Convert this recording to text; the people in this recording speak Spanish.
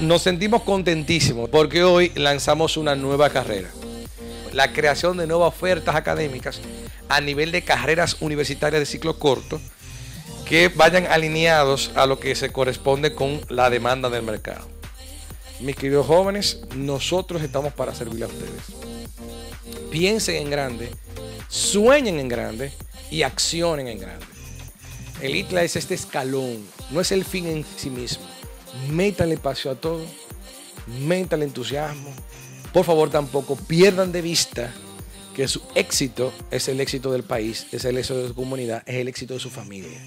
Nos sentimos contentísimos porque hoy lanzamos una nueva carrera. La creación de nuevas ofertas académicas a nivel de carreras universitarias de ciclo corto que vayan alineados a lo que se corresponde con la demanda del mercado. Mis queridos jóvenes, nosotros estamos para servirle a ustedes. Piensen en grande, sueñen en grande y accionen en grande. El ITLA es este escalón, no es el fin en sí mismo. Métanle espacio a todo, métanle entusiasmo. Por favor, tampoco pierdan de vista que su éxito es el éxito del país, es el éxito de su comunidad, es el éxito de su familia.